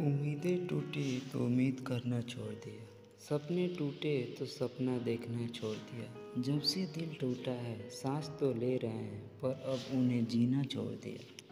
उम्मीदें टूटी तो उम्मीद करना छोड़ दिया। सपने टूटे तो सपना देखना छोड़ दिया। जब से दिल टूटा है, सांस तो ले रहे हैं, पर अब उन्हें जीना छोड़ दिया।